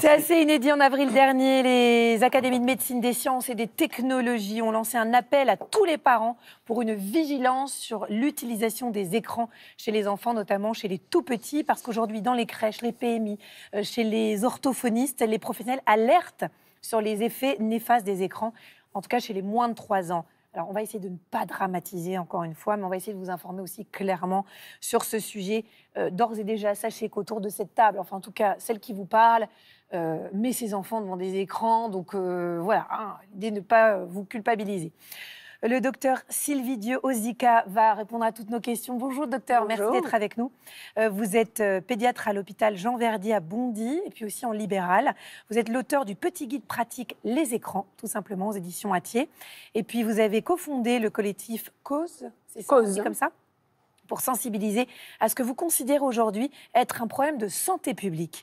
C'est assez inédit en avril dernier. Les académies de médecine, des sciences et des technologies ont lancé un appel à tous les parents pour une vigilance sur l'utilisation des écrans chez les enfants, notamment chez les tout petits, parce qu'aujourd'hui, dans les crèches, les PMI, euh, chez les orthophonistes, les professionnels alertent sur les effets néfastes des écrans, en tout cas chez les moins de 3 ans. Alors, on va essayer de ne pas dramatiser encore une fois, mais on va essayer de vous informer aussi clairement sur ce sujet. Euh, d'ores et déjà, sachez qu'autour de cette table, enfin en tout cas celle qui vous parle, euh, met ses enfants devant des écrans. Donc euh, voilà, hein, l'idée de ne pas vous culpabiliser. Le docteur Sylvie Dieu Ozika va répondre à toutes nos questions. Bonjour docteur, merci d'être avec nous. Euh, vous êtes euh, pédiatre à l'hôpital Jean Verdier à Bondy et puis aussi en libéral. Vous êtes l'auteur du petit guide pratique Les écrans, tout simplement aux éditions Atier. Et puis vous avez cofondé le collectif Cause, c'est Cause. comme ça pour sensibiliser à ce que vous considérez aujourd'hui être un problème de santé publique.